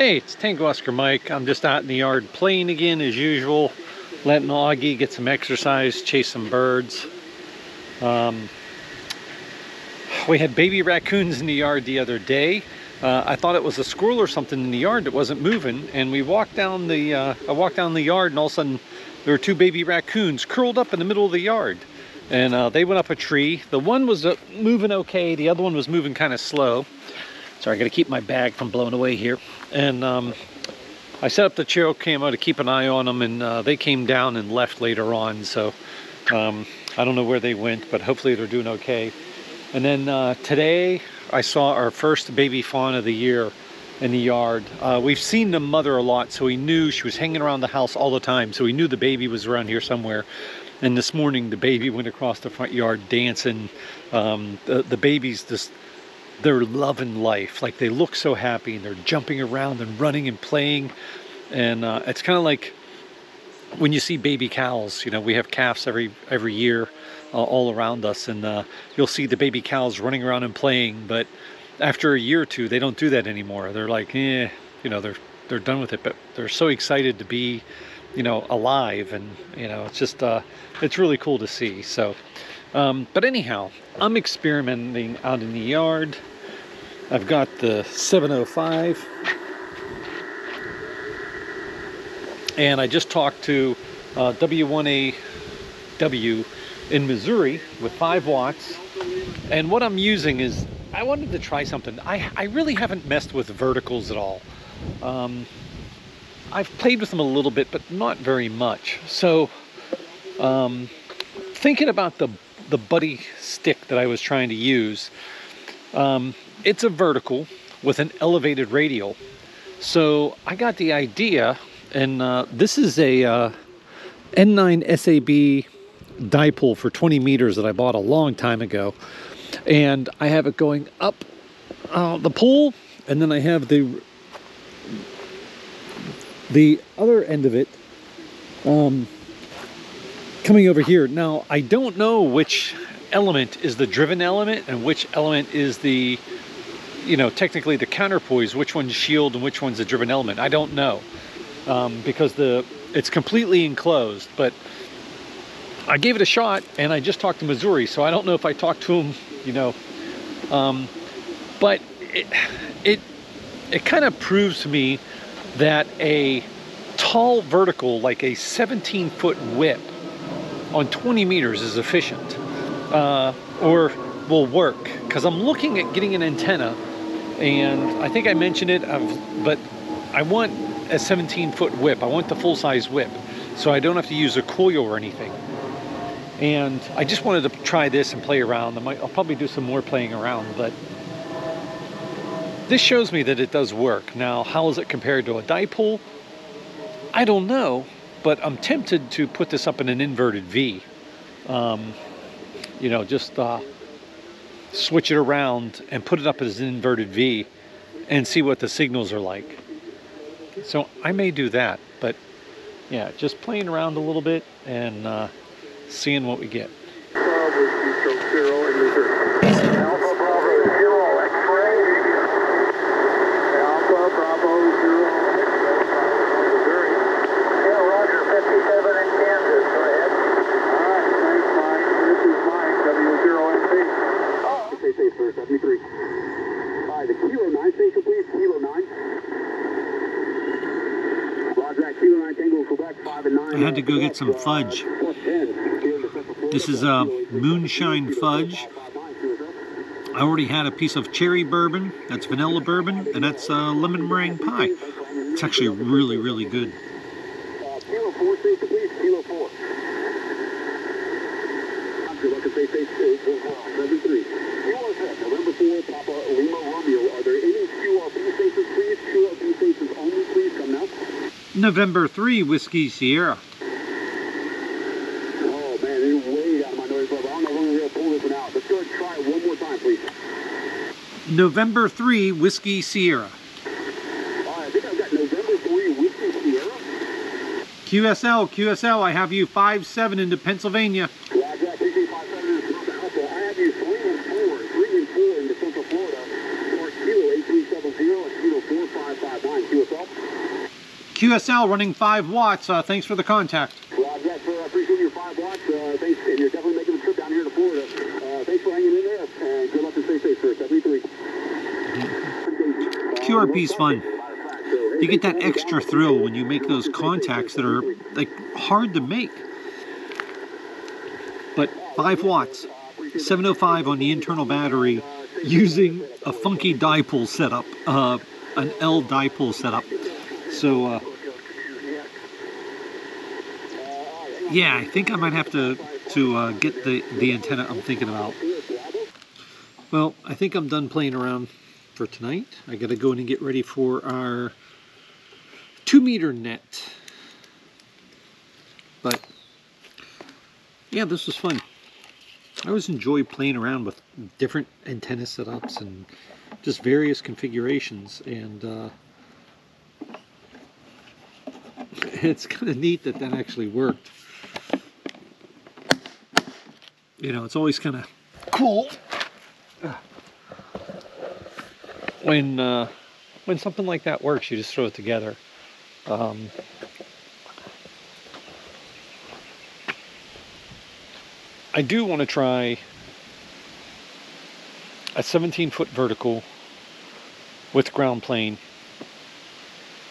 Hey, it's Tango Oscar Mike. I'm just out in the yard playing again as usual, letting Augie get some exercise, chase some birds. Um, we had baby raccoons in the yard the other day. Uh, I thought it was a squirrel or something in the yard that wasn't moving, and we walked down the uh, I walked down the yard, and all of a sudden there were two baby raccoons curled up in the middle of the yard, and uh, they went up a tree. The one was uh, moving okay, the other one was moving kind of slow. Sorry, I got to keep my bag from blowing away here. And um, I set up the trail camo to keep an eye on them, and uh, they came down and left later on. So um, I don't know where they went, but hopefully they're doing okay. And then uh, today I saw our first baby fawn of the year in the yard. Uh, we've seen the mother a lot, so we knew she was hanging around the house all the time. So we knew the baby was around here somewhere. And this morning, the baby went across the front yard dancing. Um, the, the baby's just they're loving life. Like they look so happy and they're jumping around and running and playing. And uh, it's kind of like when you see baby cows, you know, we have calves every every year uh, all around us, and uh, you'll see the baby cows running around and playing. But after a year or two, they don't do that anymore. They're like, eh, you know, they're they're done with it. But they're so excited to be, you know, alive, and you know, it's just uh, it's really cool to see. So. Um, but anyhow, I'm experimenting out in the yard. I've got the 705. And I just talked to uh, W1AW in Missouri with 5 watts. And what I'm using is, I wanted to try something. I, I really haven't messed with verticals at all. Um, I've played with them a little bit, but not very much. So, um, thinking about the the buddy stick that I was trying to use, um, it's a vertical with an elevated radial. So I got the idea, and uh, this is a uh, N9 SAB dipole for 20 meters that I bought a long time ago. And I have it going up uh, the pole, and then I have the the other end of it um, coming over here. Now, I don't know which element is the driven element and which element is the, you know, technically the counterpoise, which one's shield and which one's the driven element. I don't know um, because the it's completely enclosed, but I gave it a shot and I just talked to Missouri, so I don't know if I talked to him, you know, um, but it, it, it kind of proves to me that a tall vertical, like a 17 foot whip, on 20 meters is efficient uh, or will work. Because I'm looking at getting an antenna and I think I mentioned it I've, but I want a 17 foot whip. I want the full size whip so I don't have to use a coil or anything. And I just wanted to try this and play around. I might, I'll probably do some more playing around but this shows me that it does work. Now how is it compared to a dipole? I don't know but I'm tempted to put this up in an inverted V. Um, you know, just uh, switch it around and put it up as an inverted V and see what the signals are like. So I may do that, but yeah, just playing around a little bit and uh, seeing what we get. I had to go get some fudge. This is a moonshine fudge. I already had a piece of cherry bourbon, that's vanilla bourbon, and that's uh, lemon meringue pie. It's actually really, really good. November 3 Whiskey Sierra. Oh man, they're way out my noise level. I don't know when we're going to pull this one out. Let's go try it one more time, please. November 3 Whiskey Sierra. I think I've got November 3 Whiskey Sierra. QSL, QSL, I have you 5-7 into Pennsylvania. Roger, I appreciate 5-7 into Alpha. I have you 3 and 4, 3 and 4 into Central Florida. Or Kilo 8370 and Kilo 4559 QSL. QSL running 5 watts. Uh, thanks for the contact. Rob, yes, sir. I appreciate your five watts. Uh, thanks, and you're definitely making the trip down here to Florida. Uh, thanks for hanging in there, and good luck and stay safe, sir. 73. QRP's fun. You get that extra thrill when you make those contacts that are like hard to make. But 5 watts, 705 on the internal battery using a funky dipole setup, uh, an L dipole setup. So, uh, yeah, I think I might have to to uh, get the the antenna I'm thinking about. Well, I think I'm done playing around for tonight. I got to go in and get ready for our two meter net. But yeah, this was fun. I always enjoy playing around with different antenna setups and just various configurations and uh, it's kind of neat that that actually worked. You know, it's always kind of cool when uh, when something like that works. You just throw it together. Um, I do want to try a 17 foot vertical with ground plane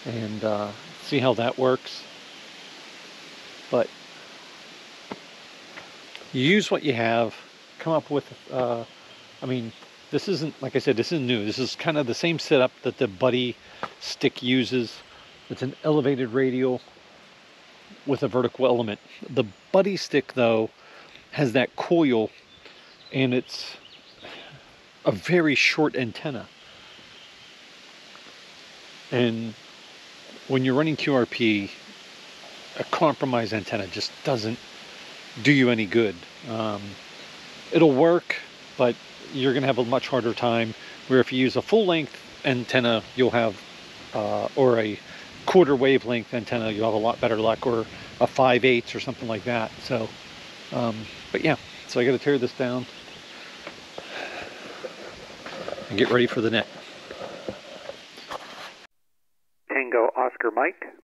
and uh, see how that works. But you use what you have, come up with, uh, I mean, this isn't, like I said, this isn't new. This is kind of the same setup that the Buddy stick uses. It's an elevated radial with a vertical element. The Buddistick, though, has that coil and it's a very short antenna. And when you're running QRP, a compromise antenna just doesn't do you any good. Um, it'll work, but you're going to have a much harder time. Where if you use a full length antenna, you'll have, uh, or a quarter wavelength antenna, you'll have a lot better luck, or a 5 eighths or something like that. So, um, but yeah, so I got to tear this down and get ready for the net. Tango Oscar Mike,